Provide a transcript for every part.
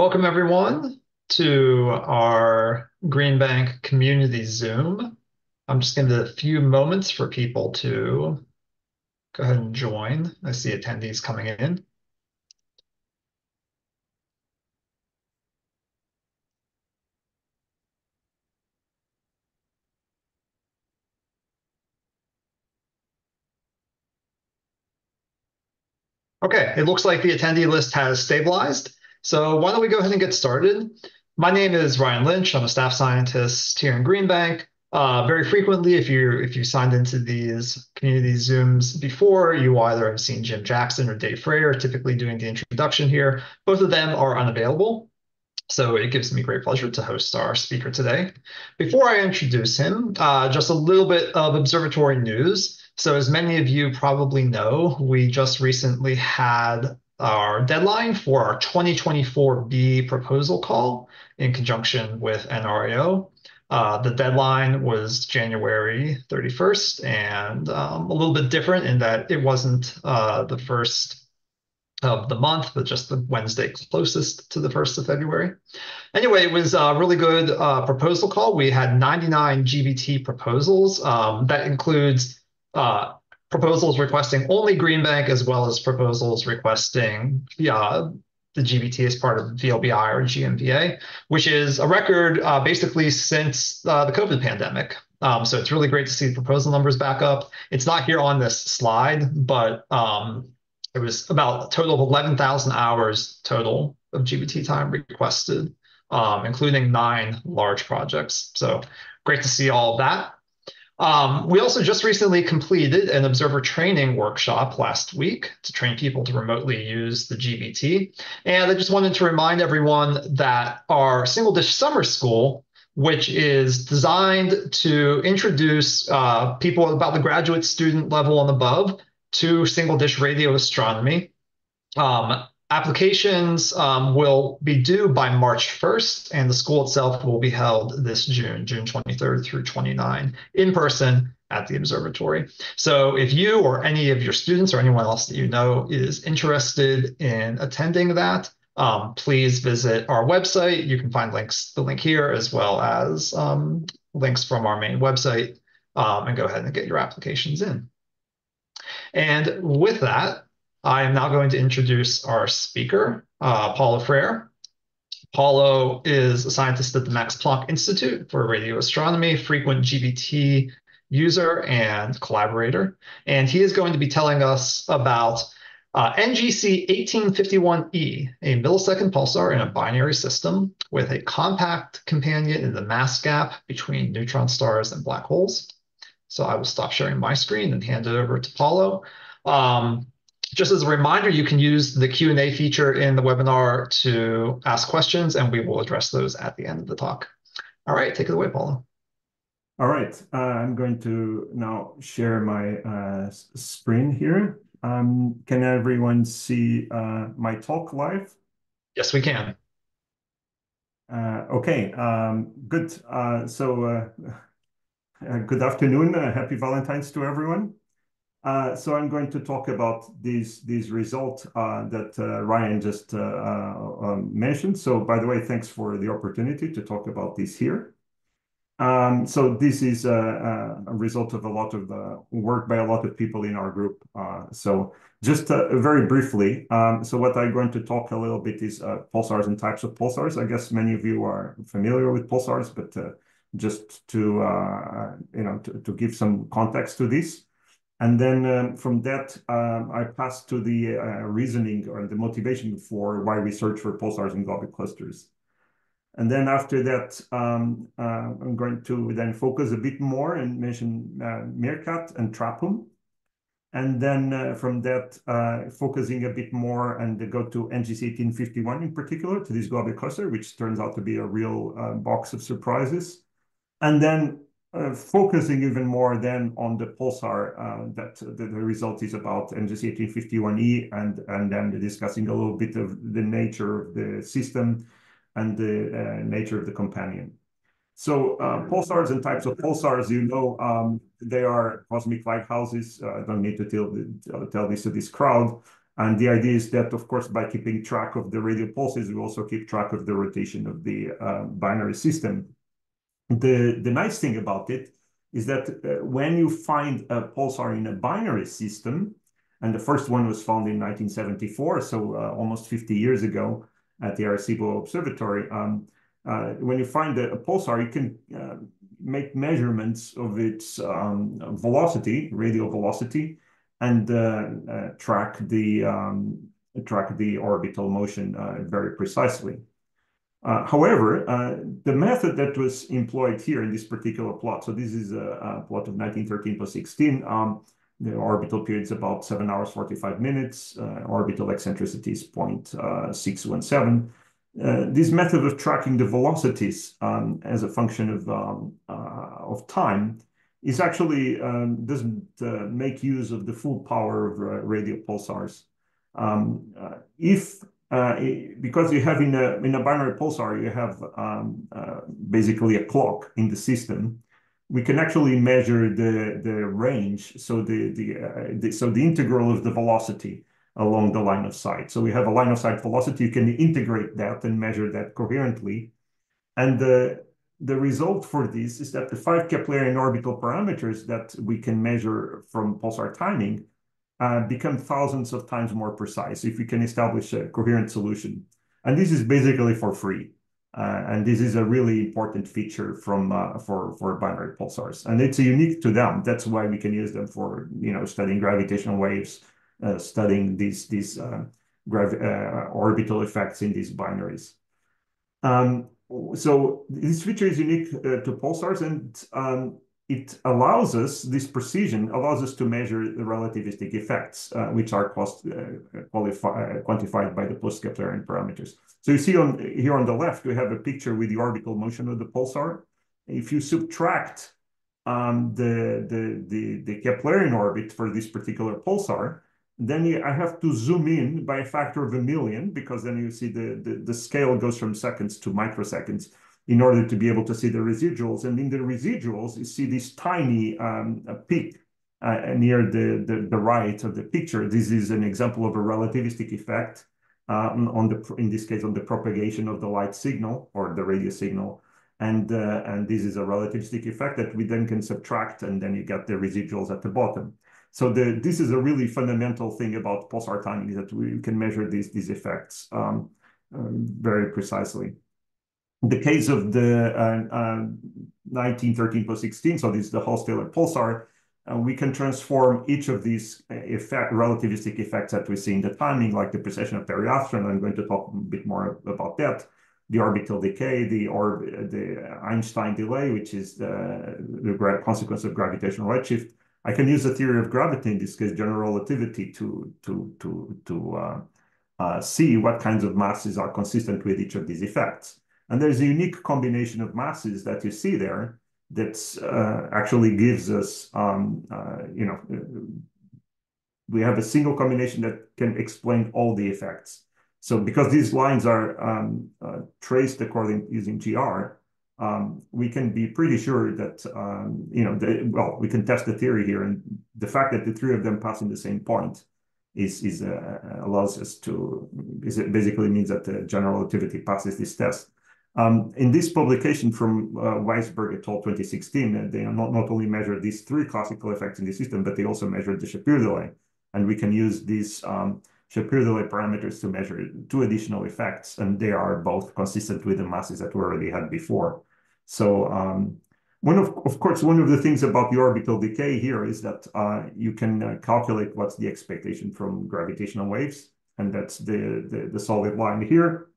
Welcome everyone to our Green Bank Community Zoom. I'm just going to it a few moments for people to go ahead and join. I see attendees coming in. Okay, it looks like the attendee list has stabilized. So why don't we go ahead and get started? My name is Ryan Lynch. I'm a staff scientist here in Green Bank. Uh, very frequently, if you if you signed into these community Zooms before, you either have seen Jim Jackson or Dave Frayer typically doing the introduction here. Both of them are unavailable. So it gives me great pleasure to host our speaker today. Before I introduce him, uh, just a little bit of observatory news. So as many of you probably know, we just recently had our deadline for our 2024B proposal call in conjunction with NRAO. Uh, the deadline was January 31st and um, a little bit different in that it wasn't uh, the first of the month, but just the Wednesday closest to the 1st of February. Anyway, it was a really good uh, proposal call. We had 99 GBT proposals. Um, that includes uh, proposals requesting only Green Bank as well as proposals requesting uh, the GBT as part of VLBI or GMVA, which is a record uh, basically since uh, the COVID pandemic. Um, so it's really great to see the proposal numbers back up. It's not here on this slide, but um, it was about a total of 11,000 hours total of GBT time requested, um, including nine large projects. So great to see all of that. Um, we also just recently completed an observer training workshop last week to train people to remotely use the GBT. And I just wanted to remind everyone that our single dish summer school, which is designed to introduce uh, people about the graduate student level and above to single dish radio astronomy. Um, Applications um, will be due by March 1st, and the school itself will be held this June, June 23rd through 29, in person at the observatory. So if you or any of your students or anyone else that you know is interested in attending that, um, please visit our website. You can find links, the link here, as well as um, links from our main website, um, and go ahead and get your applications in. And with that, I am now going to introduce our speaker, uh, Paulo Freire. Paulo is a scientist at the Max Planck Institute for Radio Astronomy, frequent GBT user and collaborator. And he is going to be telling us about uh, NGC 1851E, a millisecond pulsar in a binary system with a compact companion in the mass gap between neutron stars and black holes. So I will stop sharing my screen and hand it over to Paulo. Um, just as a reminder, you can use the Q&A feature in the webinar to ask questions, and we will address those at the end of the talk. All right, take it away, Paulo. All right, uh, I'm going to now share my uh, screen here. Um, can everyone see uh, my talk live? Yes, we can. Uh, okay, um, good. Uh, so uh, good afternoon. happy Valentine's to everyone. Uh, so I'm going to talk about these these results uh, that uh, Ryan just uh, uh, um, mentioned. So by the way, thanks for the opportunity to talk about this here. Um, so this is a, a, result of a lot of the work by a lot of people in our group. so just very briefly, um, so what I'm going to talk a little bit is pulsars and types of pulsars. I guess many of you are familiar with pulsars, but just to you know to, to give some context to this. And then um, from that, um, I passed to the uh, reasoning or the motivation for why we search for pulsars in globular clusters. And then after that, um, uh, I'm going to then focus a bit more and mention uh, MeerKAT and Trapum. And then uh, from that, uh, focusing a bit more and go to NGC 1851 in particular, to this globular cluster, which turns out to be a real uh, box of surprises. And then focusing even more then on the pulsar uh, that the, result is about NGC 1851E and, and then discussing a little bit of the nature of the system and the uh, nature of the companion. So uh, pulsars and types of pulsars, you know, um, they are cosmic lighthouses. Uh, I don't need to tell, tell this to this crowd. And the idea is that, of course, by keeping track of the radial pulses, we also keep track of the rotation of the uh, binary system. The, the nice thing about it is that uh, when you find a pulsar in a binary system, and the first one was found in 1974, so uh, almost 50 years ago at the Arecibo Observatory, um, uh, when you find a, a, pulsar, you can uh, make measurements of its um, velocity, radial velocity, and uh, uh, track the um, track the orbital motion very precisely. However, the method that was employed here in this particular plot, so this is a, a plot of 1913 plus 16, um, the orbital period is about 7 hours 45 minutes. Uh, orbital eccentricity is 0.617. Uh, this method of tracking the velocities um, as a function of, um, uh, of time is actually um, doesn't uh, make use of the full power of uh, radial pulsars. Um, uh, if uh, because you have in a in a binary pulsar you have um, uh, basically a clock in the system, we can actually measure the the range. So the the, uh, the so the integral of the velocity along the line of sight. So we have a line of sight velocity. You can integrate that and measure that coherently, and the the result for this is that the five Keplerian orbital parameters that we can measure from pulsar timing uh, become thousands of times more precise if we can establish a coherent solution. And this is basically for free. Uh, and this is a really important feature from uh, for for binary pulsars, and it's unique to them. That's why we can use them for you know studying gravitational waves, uh, studying these these uh, uh, orbital effects in these binaries. Um, so this feature is unique uh, to pulsars, and um, it allows us, this precision allows us to measure the relativistic effects, uh, which are cost, uh, qualify, quantified by the post-Keplerian parameters. So you see on here on the left, we have a picture with the orbital motion of the pulsar. If you subtract um, the, the, the, the Keplerian orbit for this particular pulsar, then I have to zoom in by a factor of a million because then you see the, the, the scale goes from seconds to microseconds in order to be able to see the residuals. And in the residuals, you see this tiny um, peak uh, near the, the, the, right of the picture. This is an example of a relativistic effect uh, on the, in this case, on the propagation of the light signal or the radio signal. And, uh, and this is a relativistic effect that we then can subtract, and then you get the residuals at the bottom. So the, this is a really fundamental thing about pulsar timing that we can measure these, these effects um, um, very precisely. The case of the uh, uh, 1913 plus 16, so this is the Hulse-Taylor pulsar, uh, we can transform each of these effect, relativistic effects that we see in the timing, like the precession of periastron. I'm going to talk a bit more about that. The orbital decay, the the Einstein delay, which is the, the consequence of gravitational redshift, I can use the theory of gravity, in this case, general relativity, to, to, to, to uh, uh, see what kinds of masses are consistent with each of these effects. And there's a unique combination of masses that you see there that uh, actually gives us, um, uh, you know, we have a single combination that can explain all the effects. So because these lines are um, uh, traced according using GR, um, we can be pretty sure that, um, you know, well, we can test the theory here. And the fact that the three of them pass in the same point is, is uh, allows us to, is it basically means that the general relativity passes this test. Um, in this publication from uh, Weisberg et al. 2016, uh, they not, not only measured these three classical effects in the system, but they also measured the Shapiro delay. And we can use these um, Shapiro delay parameters to measure two additional effects, and they are both consistent with the masses that we already had before. So um, one of, of course, one of the things about the orbital decay here is that uh, you can uh, calculate what's the expectation from gravitational waves, and that's the, the, the solid line here.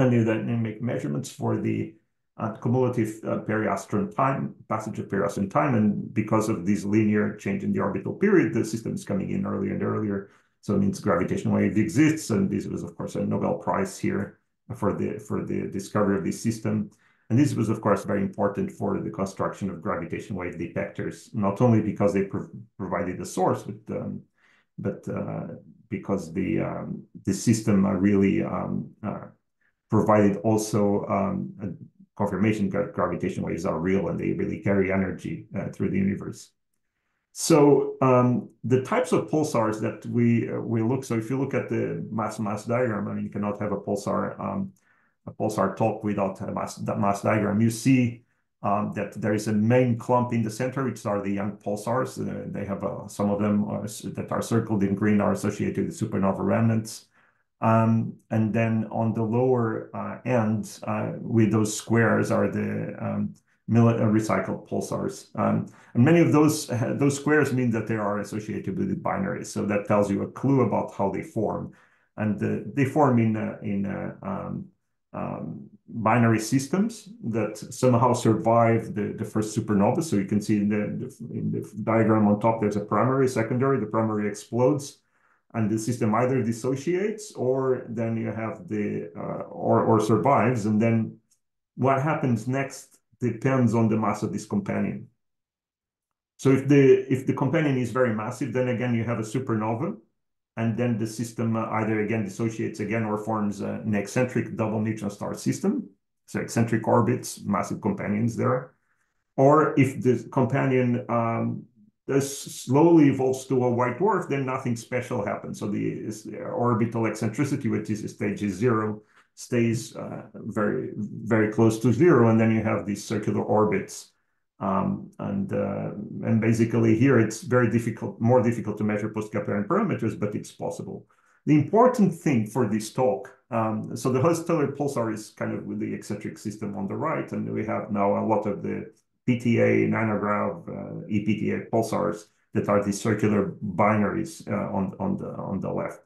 And you then make measurements for the uh, cumulative uh, periastron time, passage of periastron time, and because of this linear change in the orbital period, the system is coming in earlier and earlier. So it means gravitational wave exists, and this was, of course, a Nobel Prize here for the for the discovery of this system. And this was, of course, very important for the construction of gravitational wave detectors, not only because they pro provided the source, but um, but uh, because the um, the system really um, uh, provided also um, confirmation that gravitational waves are real and they really carry energy uh, through the universe. So um, the types of pulsars that we uh, we look. So if you look at the mass mass diagram, I mean, you cannot have a pulsar um, a pulsar talk without a mass that mass diagram. You see um, that there is a main clump in the center, which are the young pulsars. Uh, they have uh, some of them are, that are circled in green are associated with supernova remnants. Um, and then on the lower uh, end, uh, with those squares, are the um, uh, recycled pulsars. Um, and many of those uh, those squares mean that they are associated with binaries. So that tells you a clue about how they form. And they form in in um, um, binary systems that somehow survive the, the first supernova. So you can see in the, in the diagram on top, there's a primary, secondary. The primary explodes and the system either dissociates or then you have the, uh, or, or survives. And then what happens next depends on the mass of this companion. So if the, if the companion is very massive, then again, you have a supernova and then the system uh, either again dissociates again or forms an eccentric double neutron star system. So eccentric orbits, massive companions there. Or if the companion um, slowly evolves to a white dwarf, then nothing special happens. So the, the orbital eccentricity, which is stage is zero, stays uh, very, very close to zero. And then you have these circular orbits um, and uh, and basically here it's very difficult, more difficult to measure post-Keplerian parameters, but it's possible. The important thing for this talk, um, so the Hulse-Taylor pulsar is kind of with the eccentric system on the right, and we have now a lot of the PTA, NANOGrav, uh, EPTA pulsars that are these circular binaries uh, on, on, the, on the left.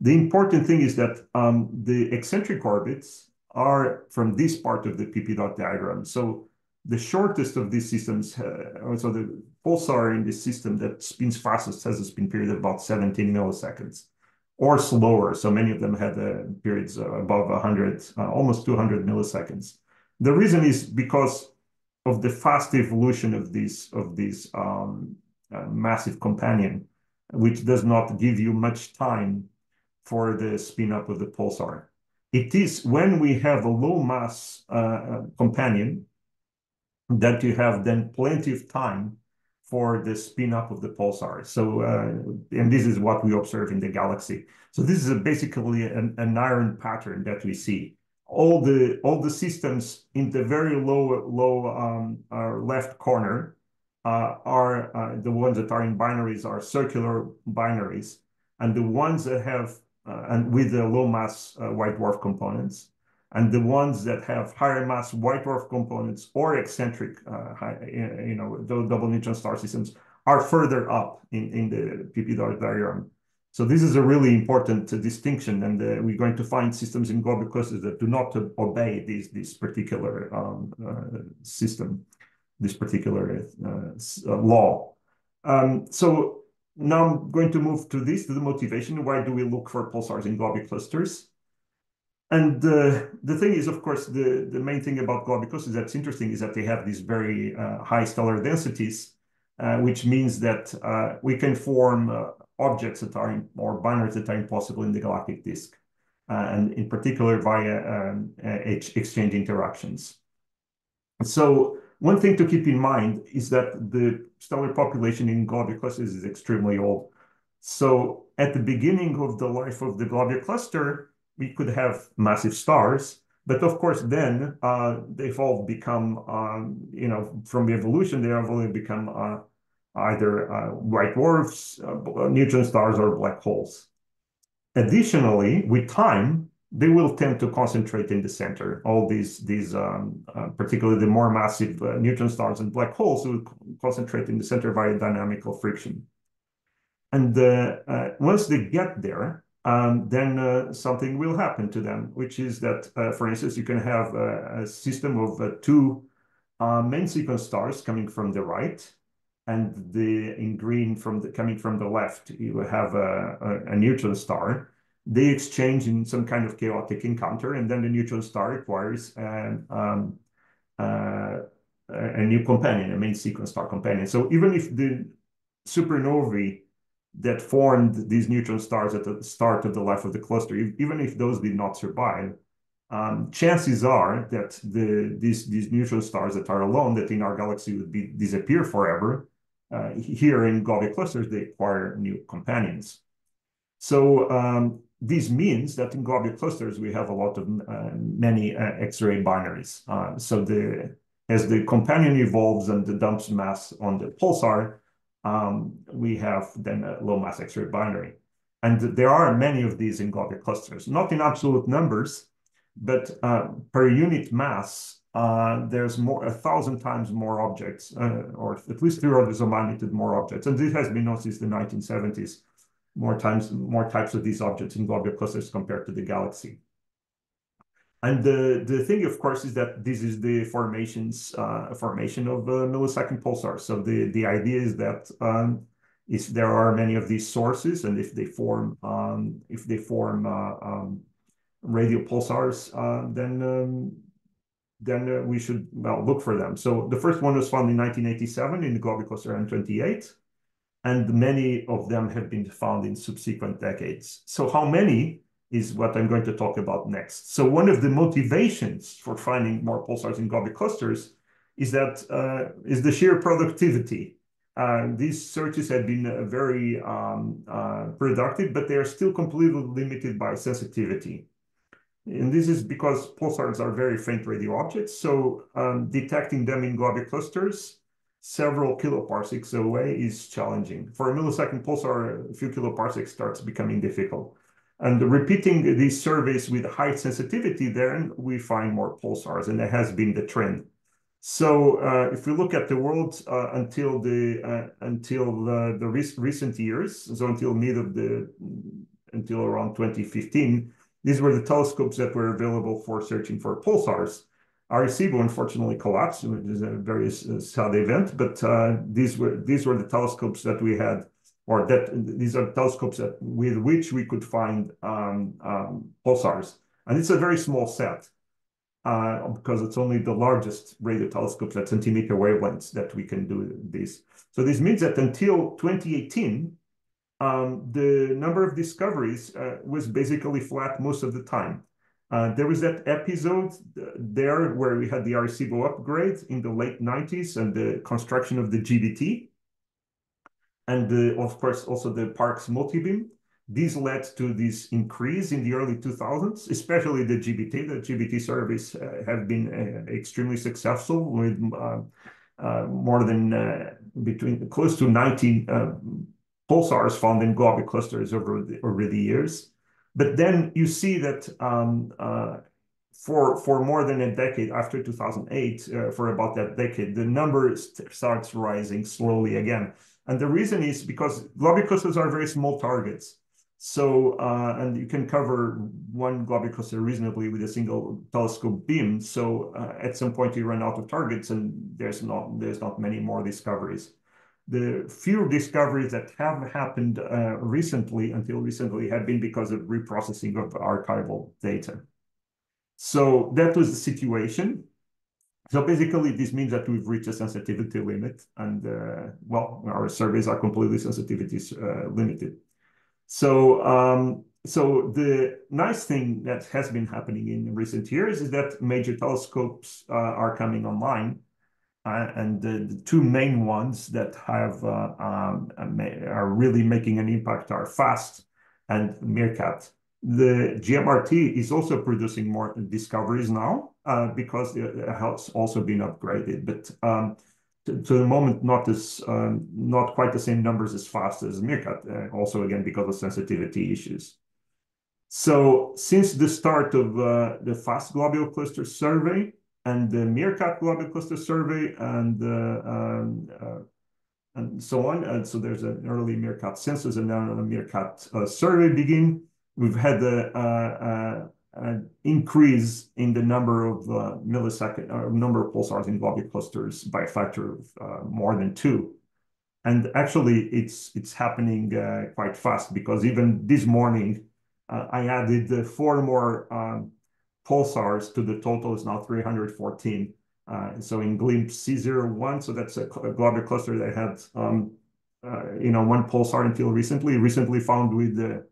The important thing is that um, the eccentric orbits are from this part of the PP dot diagram. So the shortest of these systems, uh, so the pulsar in this system that spins fastest has a spin period of about 17 milliseconds or slower. So many of them had uh, periods above 100, uh, almost 200 milliseconds. The reason is because of the fast evolution of this of this um, uh, massive companion, which does not give you much time for the spin up of the pulsar. It is when we have a low mass uh, companion that you have then plenty of time for the spin up of the pulsar. So, uh, and this is what we observe in the galaxy. So this is basically an, an, iron pattern that we see. All the all the systems in the very low low um, uh, left corner uh, are uh, the ones that are in binaries are circular binaries, and the ones that have uh, and with the low mass uh, white dwarf components and the ones that have higher mass white dwarf components or eccentric, uh, high, you know, double neutron star systems are further up in, in the PP diagram. So this is a really important uh, distinction, and uh, we're going to find systems in Globular clusters that do not obey this this particular um, uh, system, this particular uh, uh, law. Um, so now I'm going to move to this, to the motivation. Why do we look for pulsars in globular clusters? And the the thing is, of course, the, the main thing about globicos clusters that's interesting is that they have these very uh, high stellar densities, uh, which means that uh, we can form uh, objects that are in, or binaries that are impossible in the galactic disk, uh, and in particular via um, exchange interactions. So one thing to keep in mind is that the stellar population in globular clusters is extremely old. So at the beginning of the life of the globular cluster, we could have massive stars. But of course, then uh, they've all become, um, you know, from the evolution, they have only become uh, either uh, white dwarfs, uh, neutron stars, or black holes. Additionally, with time, they will tend to concentrate in the center. All these, these um, uh, particularly the more massive uh, neutron stars and black holes, will concentrate in the center via dynamical friction. And once they get there, um, then uh, something will happen to them, which is that, uh, for instance, you can have a, a system of uh, two uh, main sequence stars coming from the right, and the in green from the coming from the left, you have a, a, a neutron star. They exchange in some kind of chaotic encounter, and then the neutron star requires an, um, uh, a new companion, a main sequence star companion. So even if the supernovae that formed these neutron stars at the start of the life of the cluster, even if those did not survive, um, chances are that the these these neutron stars that are alone, that in our galaxy would be disappear forever, uh, here in globular clusters, they acquire new companions. So um, this means that in globular clusters, we have a lot of uh, many uh, X-ray binaries. Uh, so the as the companion evolves and the dumps mass on the pulsar, um, we have then a low mass X-ray binary. And there are many of these in globular clusters, not in absolute numbers, but uh, per unit mass, uh, there's more a thousand times more objects, uh, or at least three orders of magnitude more objects. And this has been known since the 1970s, more times, more types of these objects in globular clusters compared to the galaxy. And the, the thing, of course, is that this is the formations uh, formation of a millisecond pulsar. So the, the idea is that um, if there are many of these sources, and if they form um, if they form uh, um, radio pulsars, uh, then um, then uh, we should well look for them. So the first one was found in 1987 in the cluster M28, and many of them have been found in subsequent decades. So how many is what I'm going to talk about next. So one of the motivations for finding more pulsars in globular clusters is that uh, is the sheer productivity. Uh, these searches have been uh, very um, uh, productive, but they are still completely limited by sensitivity. And this is because pulsars are very faint radio objects, so um, detecting them in globular clusters several kiloparsecs away is challenging. For a millisecond pulsar, a few kiloparsecs starts becoming difficult. And repeating these surveys with high sensitivity, then we find more pulsars, and that has been the trend. So uh, if we look at the world uh, until the uh, until the, the rec recent years, so until mid of the until around 2015, these were the telescopes that were available for searching for pulsars. Arecibo unfortunately collapsed, which is a very sad event, but uh, these were these were the telescopes that we had or that these are telescopes that, with which we could find um, um, pulsars. And it's a very small set uh, because it's only the largest radio telescopes at centimeter wavelengths that we can do this. So this means that until 2018, um, the number of discoveries uh, was basically flat most of the time. Uh, there was that episode there where we had the Arecibo upgrade in the late 90s and the construction of the GBT and the, of course also the Parkes multibeam. These led to this increase in the early 2000s, especially the GBT. The GBT surveys uh, have been uh, extremely successful with uh, uh more than uh, between close to 19 uh, pulsars found in globular clusters over the, over the years. But then you see that um, for for more than a decade after 2008, for about that decade, the number starts rising slowly again. And the reason is because globular clusters are very small targets. So, uh, and you can cover one globular cluster reasonably with a single telescope beam. So uh, at some point you run out of targets and there's not, there's not many more discoveries. The few discoveries that have happened uh, recently, until recently, have been because of reprocessing of archival data. So that was the situation. So basically, this means that we've reached a sensitivity limit, and uh, well, our surveys are completely sensitivity uh, limited. So, um, so the nice thing that has been happening in recent years is that major telescopes uh, are coming online, and the, the, two main ones that have uh, um, are really making an impact are FAST and MeerKAT. The GMRT is also producing more discoveries now uh, because it has also been upgraded, but um, to, to, the moment, not as um, not quite the same numbers as FAST as MeerKAT. Uh, also, again, because of sensitivity issues. So, since the start of uh, the FAST Globular Cluster Survey and the MeerKAT Globular Cluster Survey and uh, um, uh, and so on, and so there's an early MeerKAT census and then a MeerKAT uh, survey begin we've had an increase in the number of uh, millisecond or number of pulsars in globular clusters by a factor of uh, more than two. And actually, it's it's happening uh, quite fast because even this morning, I added four more um, pulsars to the total. is now 314. So in GLIMPSE-C01, so that's a globular cluster that had um, you know one pulsar until recently, recently found with the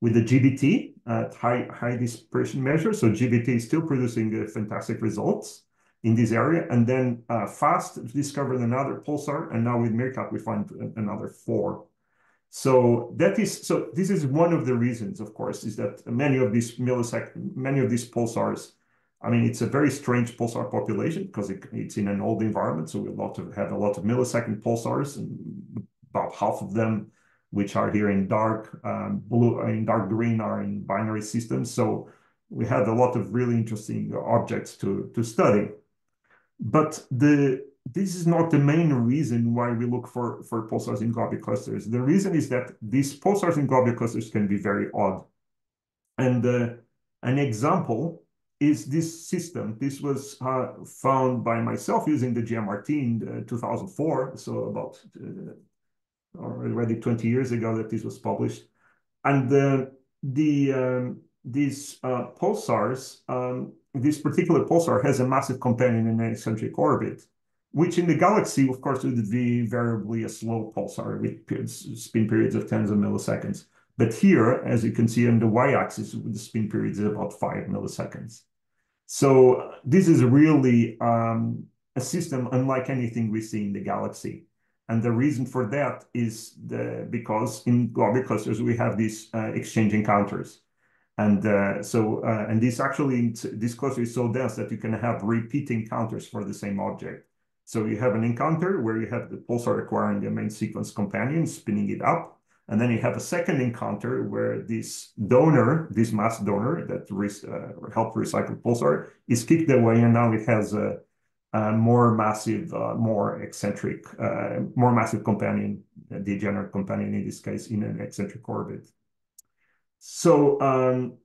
with the GBT at high, high dispersion measure. So GBT is still producing uh, fantastic results. in this area. And then FAST discovered another pulsar, and now with MeerKAT, we find another four. So that is so this is one of the reasons, of course, is that many of these millisecond, many of these pulsars, I mean, it's a very strange pulsar population because it, it's in an old environment. So we lot of, have a lot of millisecond pulsars, and about half of them, which are here in dark um, blue, in dark green, are in binary systems. So we had a lot of really interesting objects to to study. But the this is not the main reason why we look for, for pulsars in globular clusters. The reason is that these pulsars in globular clusters can be very odd. And uh, an example is this system. This was uh, found by myself using the GMRT in uh, 2004, so about uh, already 20 years ago that this was published. And uh, the um, these uh, pulsars, um, this particular pulsar has a massive companion in an eccentric orbit which in the galaxy, of course, would be variably a slow pulsar with spin periods of tens of milliseconds. But here, as you can see on the y-axis, the spin period is about five milliseconds. So this is really um, a system unlike anything we see in the galaxy. And the reason for that is the, because in globular clusters, we have these uh, exchange encounters. And uh, so, uh, and this actually, this cluster is so dense that you can have repeat encounters for the same object. So you have an encounter where you have the pulsar acquiring a main sequence companion, spinning it up. And then you have a second encounter where this donor, this mass donor that re uh, helped recycle pulsar, is kicked away, and now it has a, a more massive, uh, more eccentric, uh, more massive companion, a degenerate companion in this case, in an eccentric orbit. So um,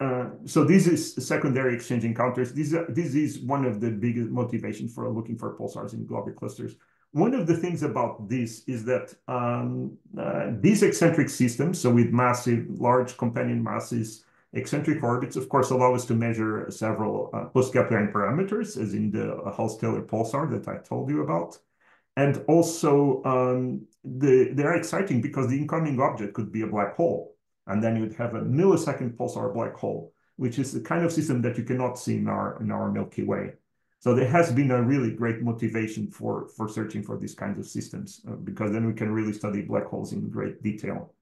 uh, so this is secondary exchange encounters. This, uh, this is one of the biggest motivations for looking for pulsars in globular clusters. One of the things about this is that um, uh, these eccentric systems, so with massive, large companion masses, eccentric orbits, of course, allow us to measure several uh, post-Keplerian parameters, as in the Hulse-Taylor pulsar that I told you about. And also, um, the, they're exciting because the incoming object could be a black hole and then you'd have a millisecond pulsar black hole, which is the kind of system that you cannot see in our in our Milky Way. So there has been a really great motivation for for searching for these kinds of systems uh, because then we can really study black holes in great detail.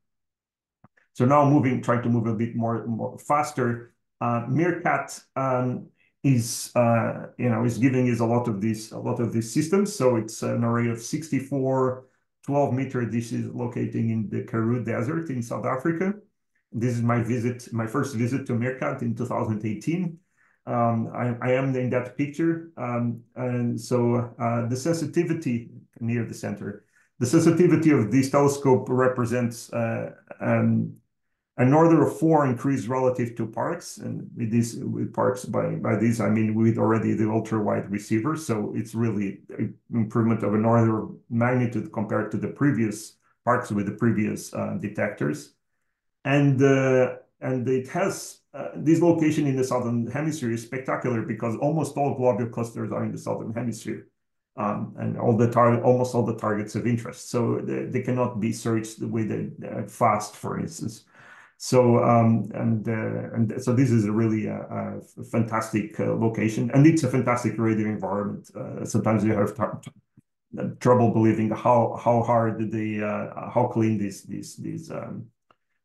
So now moving, trying to move a bit more, more faster. Uh, MeerKAT um, is uh, you know is giving us a lot of these a lot of these systems. So it's an array of 64 12 meter dishes locating in the Karoo Desert in South Africa. This is my visit, my first visit to MeerKAT in 2018. Um, I, I, am in that picture. Um, and so uh, the sensitivity near the center, the sensitivity of this telescope represents uh, um, an order of four increase relative to Parkes. And with this, with Parkes, by, by this, I mean with already the ultra wide receiver. So it's really an improvement of an order of magnitude compared to the previous Parkes with the previous uh, detectors and uh, and it has uh, this location in the southern hemisphere is spectacular because almost all globular clusters are in the southern hemisphere. Um, and all the target, almost all the targets of interest. So they, they cannot be searched with a, FAST, for instance. So um, and uh, and so this is a really a, a fantastic uh, location, and it's a fantastic radio environment. Uh, sometimes you have trouble believing how how hard the uh, how clean these these these um,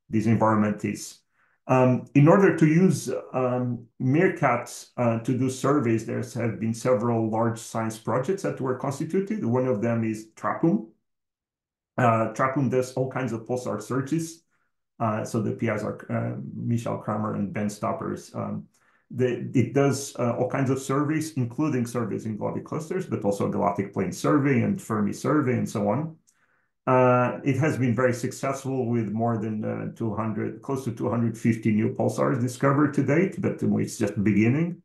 this environment is. Um, in order to use um, MeerKAT uh, to do surveys, there have been several large science projects that were constituted. One of them is TRAPUM. Uh, TRAPUM does all kinds of pulsar searches. Uh, so the PIs are uh, Michael Kramer and Ben Stappers. Um, the, it does uh, all kinds of surveys, including surveys in globular clusters, but also galactic plane survey and Fermi survey and so on. Uh, it has been very successful with more than uh, 200, close to 250 new pulsars discovered to date, but it's just beginning.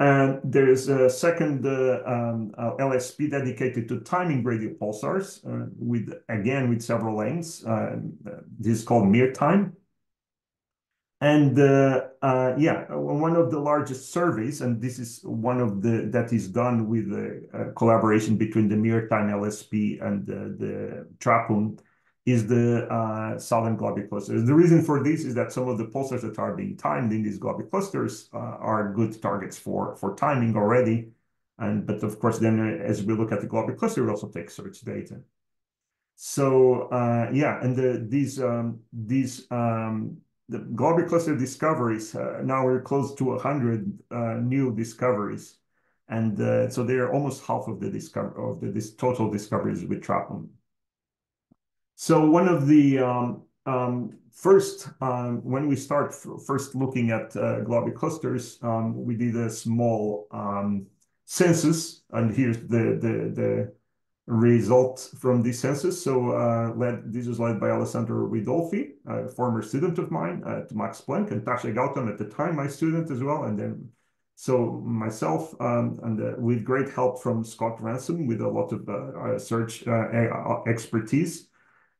And there's a second uh, um, LSP dedicated to timing radio pulsars, with again, with several lanes. This is called MeerTime. And uh, uh, yeah, one of the largest surveys, and this is one of the that is done with the uh, collaboration between the MeerTime LSP and the, TRAPUM, is the uh, Southern Globular clusters. The reason for this is that some of the pulsars that are being timed in these globular clusters uh, are good targets for for timing already. And but of course, then as we look at the globular cluster, it also takes search data. So uh, yeah, and the, these um, these um, the globular cluster discoveries uh, now we're close to hundred uh, new discoveries, and uh, so they are almost half of the discover of the this total discoveries with TRAPUM. So one of the um, um first um, when we start first looking at uh, globular clusters, um, we did a small census, and here's the the the result from this census. So uh, led, this was led by Alessandro Ridolfi, a former student of mine at Max Planck, and Tasha Gautam at the time, my student as well. And then so myself, um, and uh, with great help from Scott Ransom with a lot of uh, search uh, expertise.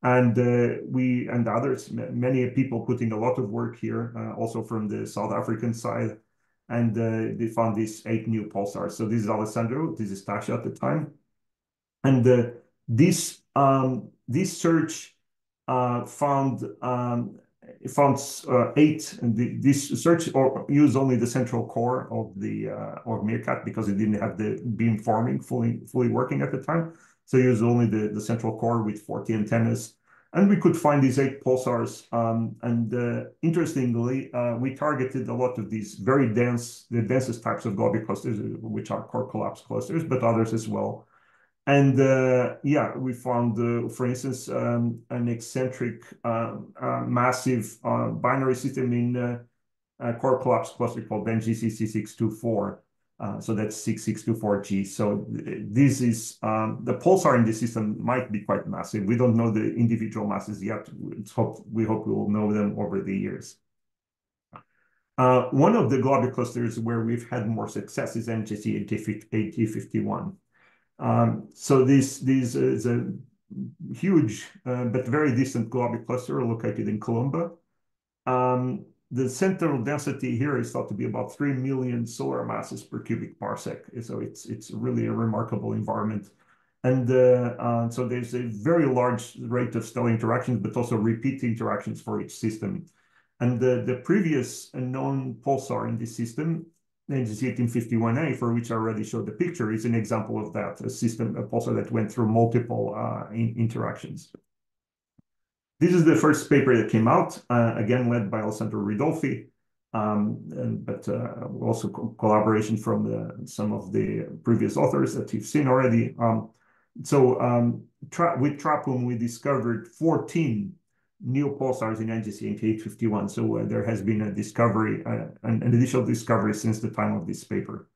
And uh, we and others, many people putting a lot of work here, uh, also from the South African side. And they found these eight new pulsars. So this is Alessandro, this is Tasha at the time. And this um, this search uh, found um, found uh, eight. And the, this search or used only the central core of the uh, of MeerKAT because it didn't have the beam forming fully fully working at the time. So used only the, the central core with 40 antennas. And we could find these eight pulsars. Um, and uh, interestingly, uh, we targeted a lot of these very dense, the densest types of globular clusters, which are core collapse clusters, but others as well. And uh, yeah, we found, uh, for instance, um, an eccentric um, uh, massive uh, binary system in uh, core collapse cluster called NGC 6624. Uh, so that's 6624G. So this is um, the pulsar in this system might be quite massive. We don't know the individual masses yet. Hope, we hope we will know them over the years. one of the globular clusters where we've had more success is NGC 1851. Um, so this, this is a huge uh, but very distant globular cluster located in Columba. Um, the central density here is thought to be about 3 million solar masses per cubic parsec. So it's, it's really a remarkable environment. And uh, uh, so there's a very large rate of stellar interactions, but also repeat interactions for each system. And the, the previous known pulsar in this system NGC 1851A, for which I already showed the picture, is an example of that, a system, a pulsar that went through multiple uh, in interactions. This is the first paper that came out, uh, again led by Alessandro Ridolfi, um, and, but uh, also co collaboration from the, some of the previous authors that you've seen already. Um, so um, tra with TRAPUM, we discovered 14 new pulsars in NGC 1851. So uh, there has been a discovery, uh, an, an, initial discovery since the time of this paper.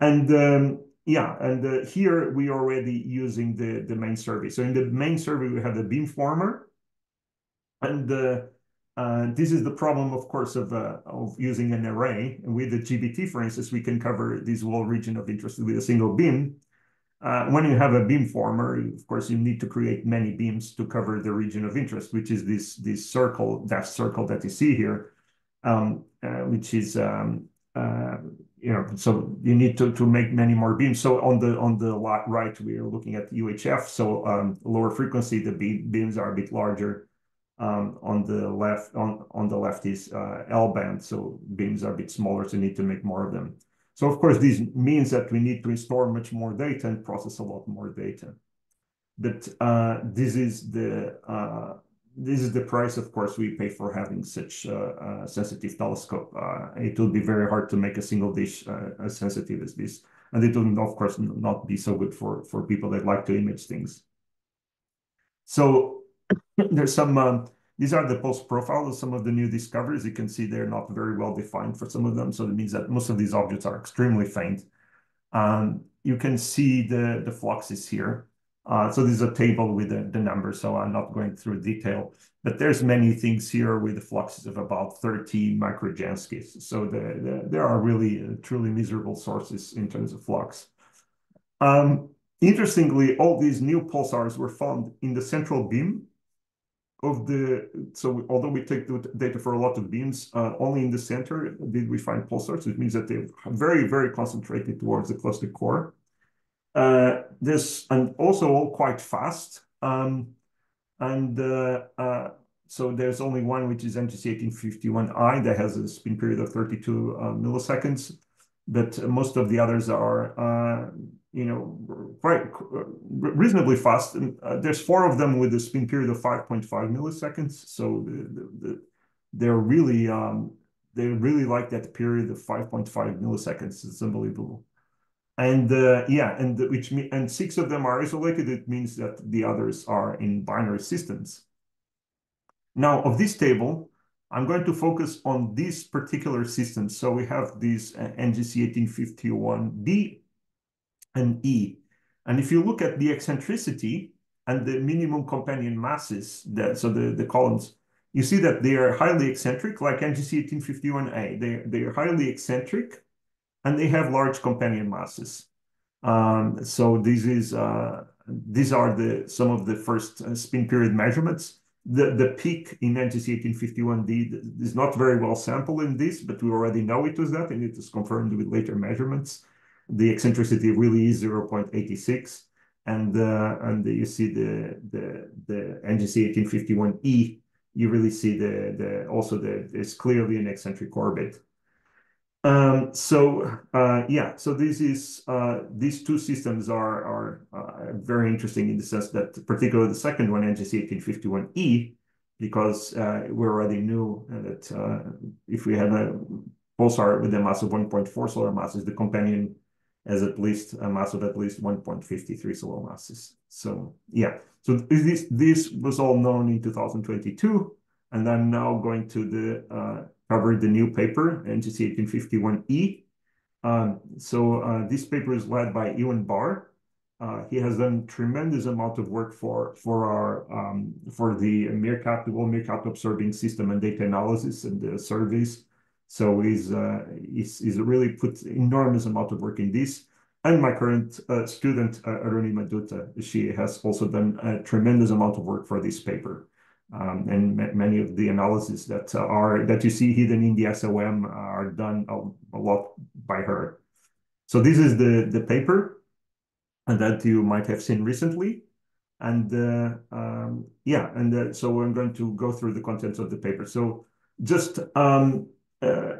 And um, yeah, and uh, here we are already using the, the main survey. So in the main survey, we have the beamformer. And uh, uh, this is the problem, of course, of, uh, of using an array. And with the GBT, for instance, we can cover this whole region of interest with a single beam. Uh, when you have a beamformer, of course, you need to create many beams to cover the region of interest, which is this, this circle, that circle that you see here, um, uh, which is, um, uh, you know, so you need to, to make many more beams. So on the on the right, we are looking at UHF. So um, lower frequency, the beams are a bit larger. Um, on the left, on, on the left is uh, L band, so beams are a bit smaller, so you need to make more of them. So of course, this means that we need to store much more data and process a lot more data. But uh, this is the uh, this is the price, of course, we pay for having such a, a sensitive telescope. Uh, it will be very hard to make a single dish uh, as sensitive as this, and it will, of course, not be so good for for people that like to image things. So there's some um, these are the pulse profiles of some of the new discoveries. You can see they're not very well defined for some of them. So it means that most of these objects are extremely faint. Um, you can see the, the fluxes here. Uh, so this is a table with the, the numbers, so I'm not going through detail. But there's many things here with the fluxes of about 30 microjanskis. So the, the, there are really uh, truly miserable sources in terms of flux. Um, interestingly, all these new pulsars were found in the central beam of the so although we take the data for a lot of beams, uh, only in the center did we find pulsars. It means that they're very, very concentrated towards the cluster core. Uh, this and also all quite fast. Um, and uh, uh so there's only one which is NGC 1851i that has a spin period of 32 uh, milliseconds. But most of the others are you know, quite reasonably fast. And uh, there's four of them with a spin period of 5.5 milliseconds. So the, the, the, they're really um, they really like that period of 5.5 milliseconds. It's unbelievable. And uh, yeah, and which me and six of them are isolated. It means that the others are in binary systems. Now, of this table, I'm going to focus on these particular systems. So we have this uh, NGC 1851b and E. And if you look at the eccentricity and the minimum companion masses, that, so the, the columns, you see that they are highly eccentric, like NGC 1851A. They, they are highly eccentric, and they have large companion masses. Um, so this is uh, these are the some of the first uh, spin period measurements. The, the peak in NGC 1851D is not very well sampled in this, but we already know it was that, and it is confirmed with later measurements the eccentricity really is 0.86. And, uh, and you see the, the, the NGC 1851E, you really see the, the also the, it's clearly an eccentric orbit. Um, so uh, yeah, so this is uh, these two systems are are uh, very interesting in the sense that particularly the second one, NGC 1851E, because uh, we already knew that uh, if we have a pulsar with a mass of 1.4 solar masses, the companion as at least a mass of at least 1.53 solar masses. So yeah, so this this was all known in 2022, and I'm now going to the uh, cover the new paper, NGC 1851E. Um, so uh, this paper is led by Ewan Barr. Uh, he has done tremendous amount of work for for our um, for the MeerKAT, the World MeerKAT Observing System and data analysis and the surveys so he's, uh, he's, he's really put enormous amount of work in this. And my current uh, student, uh, Arunima Dutta, she has also done a tremendous amount of work for this paper. Um, and ma many of the analyses that are that you see hidden in the SOM are done a, a lot by her. So this is the, the paper that you might have seen recently. And uh, um, yeah, and uh, so I'm going to go through the contents of the paper. So just um, uh,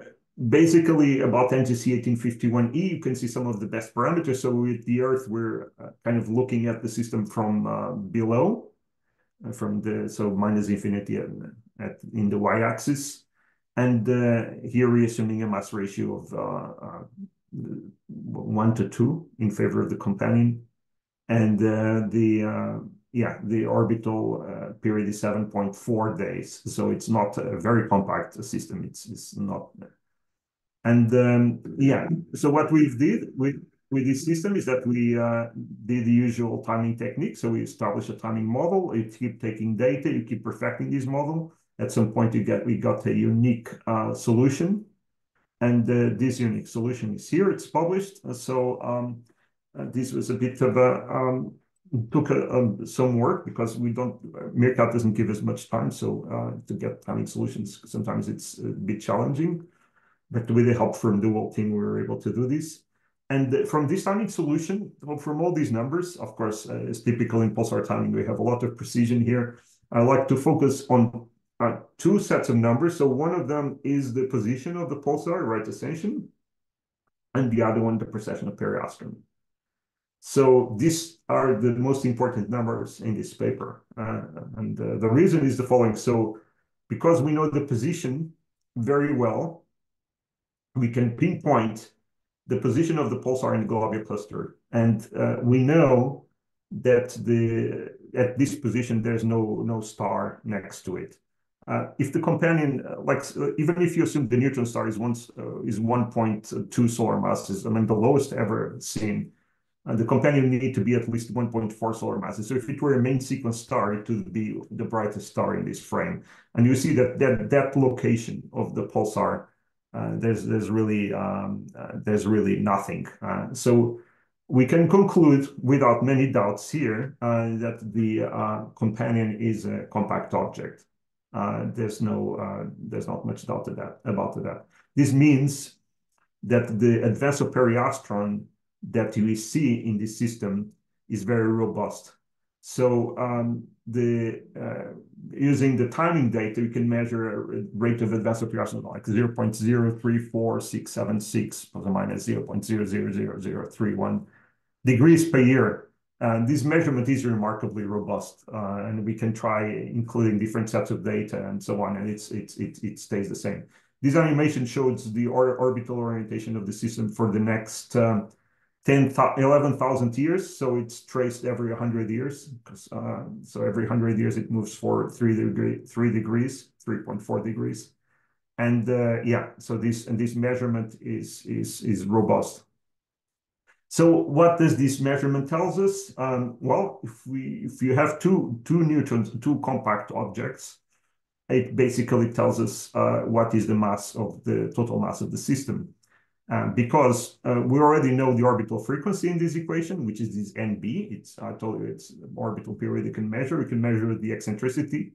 basically about NGC 1851E, you can see some of the best parameters. So with the Earth, we're uh, kind of looking at the system from uh, below, from the so minus infinity at, at in the y-axis. And uh, here we're assuming a mass ratio of uh, uh, one to two in favor of the companion. And the yeah, the orbital uh, period is 7.4 days. So it's not a very compact system. It's, it's not. And um, yeah, so what we've did with, with this system is that we uh, did the usual timing technique. So we establish a timing model. You keep taking data, you keep perfecting this model. At some point, you get we got a unique uh, solution. And uh, this unique solution is here. It's published. So um, uh, this was a bit of a um, took um, some work because we don't MeerKAT doesn't give us much time, so uh, to get timing solutions, sometimes it's a bit challenging. But with the help from the whole team, we were able to do this. And from this timing solution, from all these numbers, of course, uh, as typical in pulsar timing, we have a lot of precision here. I like to focus on uh, two sets of numbers. So one of them is the position of the pulsar, right ascension, and the other one, the precession of periastron. So these are the most important numbers in this paper. Uh, and uh, the reason is the following. So because we know the position very well, we can pinpoint the position of the pulsar in the globular cluster. And uh, we know that the at this position, there's no, no star next to it. Uh, if the companion, uh, like even if you assume the neutron star is one uh, is 1.2 solar masses, I mean the lowest ever seen, uh, the companion need to be at least 1.4 solar masses. So if it were a main sequence star, it would be the brightest star in this frame. And you see that that, that location of the pulsar, uh, there's there's really um, uh, there's really nothing. Uh, so we can conclude without many doubts here uh, that the uh, companion is a compact object. there's no there's not much doubt that about that. This means that the advance of periastron that we see in this system is very robust. So um, the uh, using the timing data, you can measure a rate of advance of periastron like 0.034676 plus or minus 0.000031 degrees per year. And this measurement is remarkably robust, uh, and we can try including different sets of data and so on, and it's, it's, it, it stays the same. This animation shows the or orbital orientation of the system for the next um, 10, 11,000 years. So it's traced every 100 years. Uh, so every 100 years it moves forward three, degree, three degrees, 3.4 degrees. And uh, yeah, so this and this measurement is, is, is robust. So what does this measurement tells us? Um, well, if we if you have two two neutrons, two compact objects, it basically tells us uh, what is the mass of the total mass of the system. Um, because uh, we already know the orbital frequency in this equation, which is this NB. It's I told you it's orbital period you can measure. You can measure the eccentricity.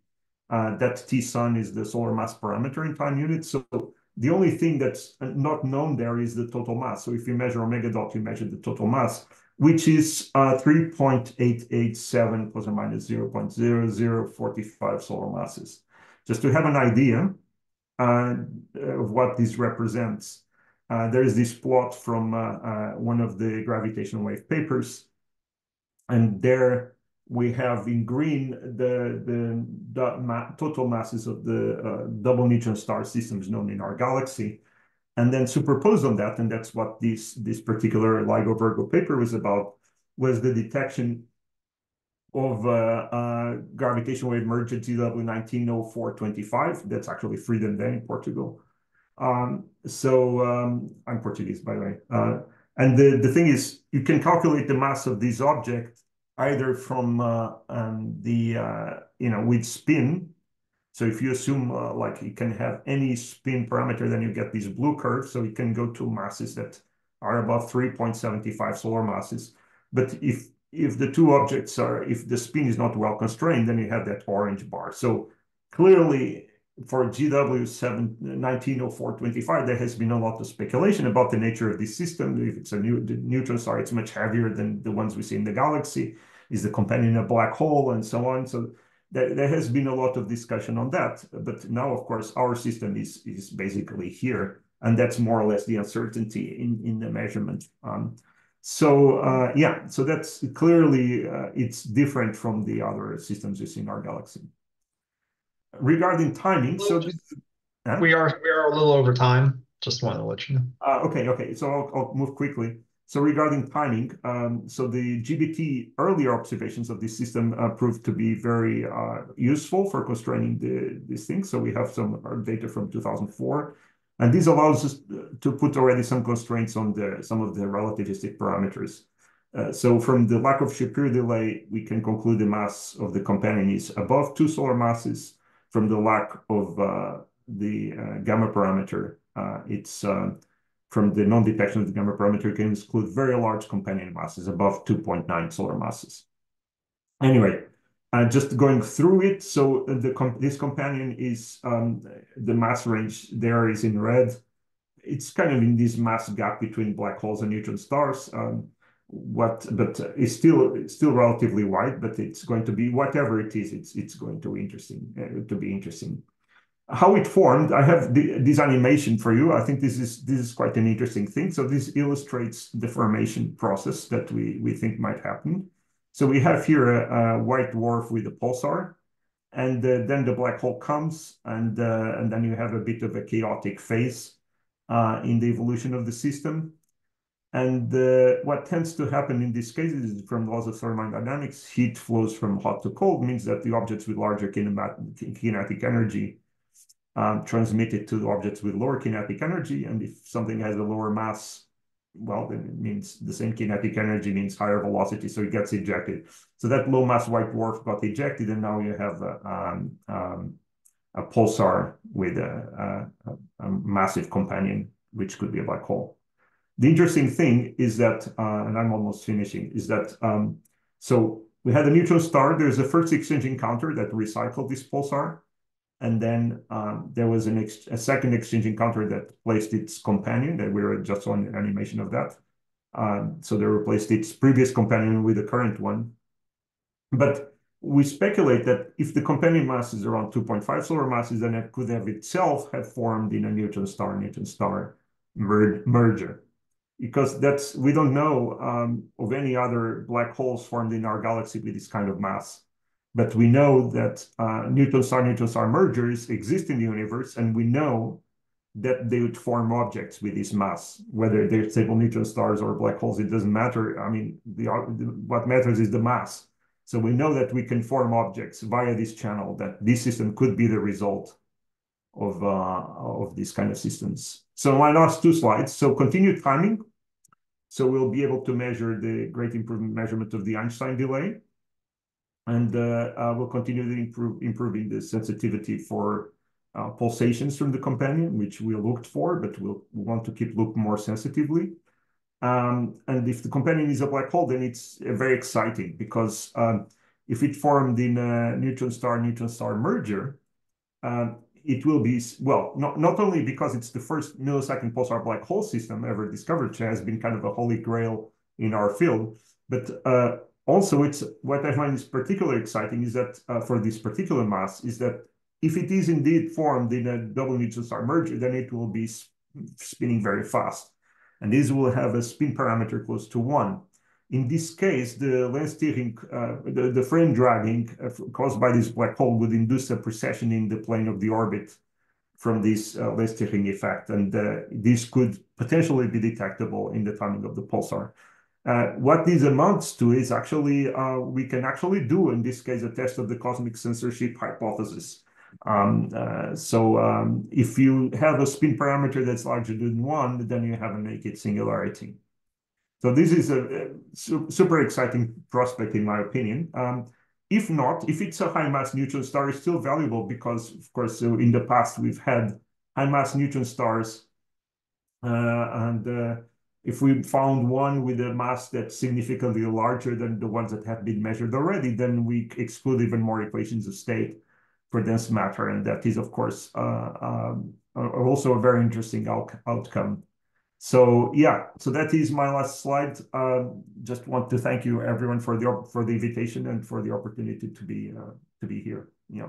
Uh, that T sun is the solar mass parameter in time units. So the only thing that's not known there is the total mass. So if you measure omega dot, you measure the total mass, which is uh, 3.887 plus or minus 0.0045 solar masses. Just to have an idea uh, of what this represents, uh, there is this plot from uh, uh, one of the gravitational wave papers, and there we have in green the, the, the ma total masses of the uh, double neutron star systems known in our galaxy. And then superposed on that, and that's what this, this particular LIGO Virgo paper was about, was the detection of uh, uh, gravitational wave merger GW190425. That's actually Freedom Day in Portugal. Um, so um, I'm Portuguese, by the way. Uh, and the, the thing is, you can calculate the mass of this object either from uh, um, the, uh, you know, with spin. So if you assume uh, like you can have any spin parameter, then you get these blue curves. So you can go to masses that are above 3.75 solar masses. But if if the two objects are, if the spin is not well constrained, then you have that orange bar. So clearly for GW 190425, there has been a lot of speculation about the nature of this system. If it's a new, neutron star, it's much heavier than the ones we see in the galaxy. Is the companion a black hole and so on? So there, there has been a lot of discussion on that. But now, of course, our system is, is basically here. And that's more or less the uncertainty in, in the measurement. Um, so uh, yeah, so that's clearly, uh, it's different from the other systems you see in our galaxy. Regarding timing, so we are we are a little over time. Just wanted to let you know. Uh, okay, okay. So I'll, I'll move quickly. So regarding timing, um, so the GBT earlier observations of this system uh, proved to be very uh, useful for constraining the, these things. So we have some uh, data from 2004, and this allows us to put already some constraints on the some of the relativistic parameters. Uh, so from the lack of Shapiro delay, we can conclude the mass of the companion is above two solar masses from the lack of uh, the uh, gamma parameter. Uh, it's from the non-detection of the gamma parameter can exclude very large companion masses above 2.9 solar masses. Anyway, just going through it, so this companion is um, the mass range there is in red. It's kind of in this mass gap between black holes and neutron stars. What but it's still it's still relatively wide but it's going to be whatever it is it's it's going to be interesting uh, to be interesting. How it formed i have the, this animation for you. I think this is this is quite an interesting thing. So this illustrates the formation process that we we think might happen. So we have here a, a white dwarf with a pulsar and uh, then the black hole comes and uh, and then you have a bit of a chaotic phase uh, in the evolution of the system and uh, what tends to happen in these cases is from laws of thermodynamics, heat flows from hot to cold, means that the objects with larger kinetic energy um, transmit it to the objects with lower kinetic energy. And if something has a lower mass, well, then it means the same kinetic energy means higher velocity, so it gets ejected. So that low mass white dwarf got ejected, and now you have a, um, um, a pulsar with a, a, a massive companion, which could be a black hole. The interesting thing is that, uh, and I'm almost finishing, is that um, so we had a neutron star. There's a first exchange encounter that recycled this pulsar. And then um, there was a second exchange encounter that placed its companion, that we were just on an animation of that. Um, so they replaced its previous companion with the current one. But we speculate that if the companion mass is around 2.5 solar masses, then it could have itself have formed in a neutron star neutron star mer merger, because that's we don't know um, of any other black holes formed in our galaxy with this kind of mass. But we know that uh, neutron star neutron star mergers exist in the universe, and we know that they would form objects with this mass, whether they're stable neutron stars or black holes. It doesn't matter. I mean, the, what matters is the mass. So we know that we can form objects via this channel. That this system could be the result of uh, of these kind of systems. So my last two slides. So continued timing. So we'll be able to measure the great improvement measurement of the Einstein delay and uh, uh, we'll continue to improve improving the sensitivity for uh, pulsations from the companion, which we looked for, but we'll want to keep look more sensitively. Um, and if the companion is a black hole, then it's very exciting because um, if it formed in a neutron star neutron star merger, um, it will be well not not only because it's the first millisecond pulsar black hole system ever discovered, which has been kind of a holy grail in our field, but uh, also, it's what I find is particularly exciting is that uh, for this particular mass is that if it is indeed formed in a double neutron star merger, then it will be spinning very fast. And this will have a spin parameter close to one. In this case, the Lense-Thirring, uh, the, the frame dragging uh, caused by this black hole would induce a precession in the plane of the orbit from this uh, Lense-Thirring effect. And uh, this could potentially be detectable in the timing of the pulsar. Uh, what this amounts to is actually, uh, we can actually do, in this case, a test of the cosmic censorship hypothesis. Um, uh, so um, if you have a spin parameter that's larger than one, then you have a naked singularity. So this is a, a su super exciting prospect, in my opinion. Um, if not, if it's a high mass neutron star, it's still valuable because, of course, so in the past we've had high mass neutron stars, uh, and uh, if we found one with a mass that's significantly larger than the ones that have been measured already, then we exclude even more equations of state for dense matter. And that is, of course, uh, um, also a very interesting out outcome. So yeah, so that is my last slide. Uh, just want to thank you everyone for the for the invitation and for the opportunity to be uh, to be here. Yeah.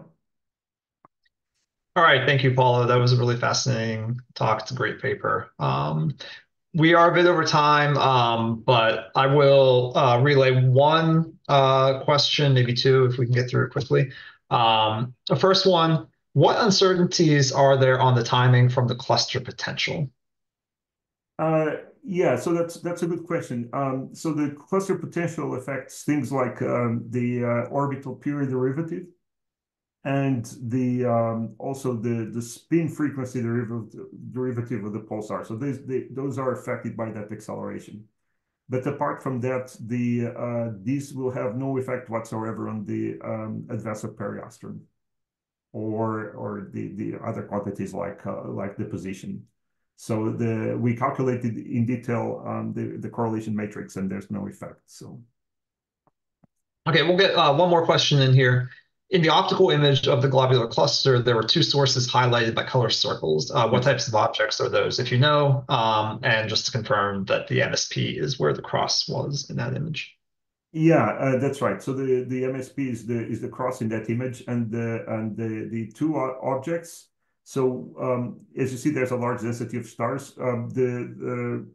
All right, thank you, Paulo. That was a really fascinating talk. It's a great paper. Um, we are a bit over time, um, but I will uh, relay one uh, question, maybe two, if we can get through it quickly. Um, the first one, what uncertainties are there on the timing from the cluster potential? Uh, yeah, so that's that's a good question. Um, so the cluster potential affects things like um, the uh, orbital period derivative, and the um, also the the spin frequency derivative derivative of the pulsar. So they, those are affected by that acceleration. But apart from that, the uh, these will have no effect whatsoever on the um, advance of periastron, or or the the other quantities like uh, like the position. So the we calculated in detail um, the the correlation matrix, and there's no effect. So. Okay, we'll get uh, one more question in here. In the optical image of the globular cluster, there were two sources highlighted by color circles. Uh, what types of objects are those, if you know? Um, and just to confirm that the MSP is where the cross was in that image. Yeah, uh, that's right. So the, the MSP is the is the cross in that image, and the and the the two objects. So um, as you see, there's a large density of stars. Um, the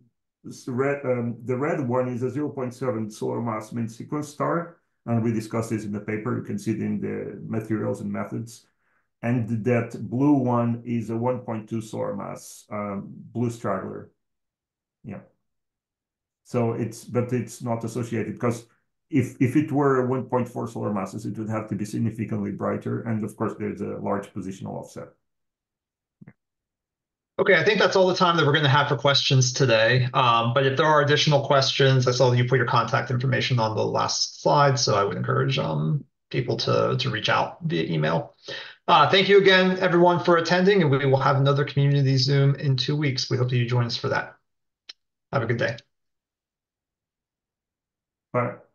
the red um, the red one is a 0.7 solar mass main sequence star and we discussed this in the paper. You can see it in the materials and methods. And that blue one is a 1.2 solar mass um, blue straggler. Yeah. So it's, but it's not associated because if if it were 1.4 solar masses, it would have to be significantly brighter. And of course, there's a large positional offset. Okay, I think that's all the time that we're going to have for questions today. Um, but if there are additional questions, I saw you put your contact information on the last slide, so I would encourage um, people to, to reach out via email. Uh, thank you again, everyone, for attending, and we will have another community Zoom in two weeks. We hope that you join us for that. Have a good day. Bye.